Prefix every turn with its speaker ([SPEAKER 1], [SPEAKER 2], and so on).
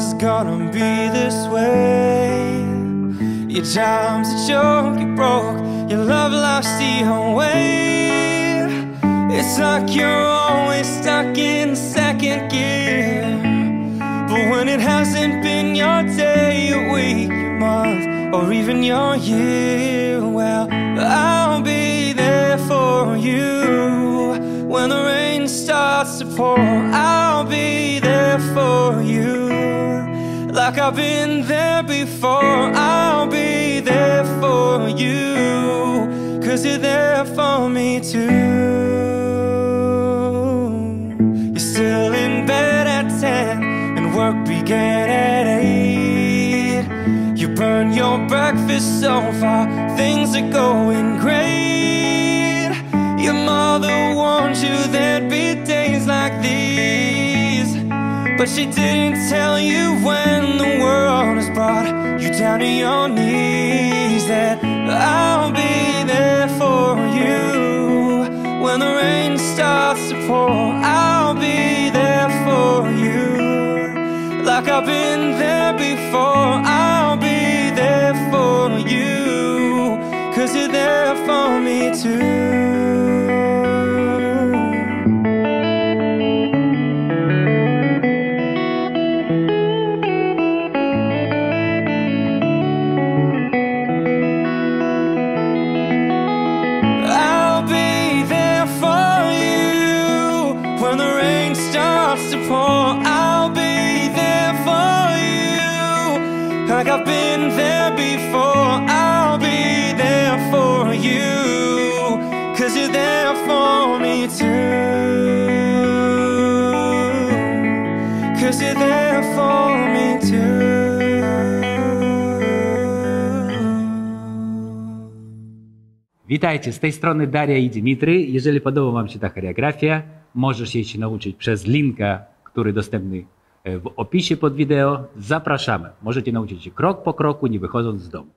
[SPEAKER 1] was gonna be this way. Your job's a joke, you broke, your love lost the way. It's like you're always stuck in second gear. But when it hasn't been your day, your week, your month, or even your year, well, I'll be there for you. When the rain starts to pour, I'll be there for you. Like I've been there before, I'll be there for you. Cause you're there for me too. You're still in bed at 10, and work began at 8. You burn your breakfast so far, things are going great. Your mother you there'd be days like these. But she didn't tell you when the world has brought you down to your knees that I'll be there for you. When the rain starts to pour, I'll be there for you. Like I've been there before, I'll be there for you. Cause you're there for me too. Starts to pour. I'll be there for you like I've been there before. I'll be there for you cause you're there for me too. Cause you're there for me too.
[SPEAKER 2] Witajcie, z tej strony Daria i Dimitry. Jeżeli podoba Wam się ta choreografia, możesz jej się nauczyć przez linka, który dostępny e, w opisie pod wideo. Zapraszamy. Możecie nauczyć się krok po kroku, nie wychodząc z domu.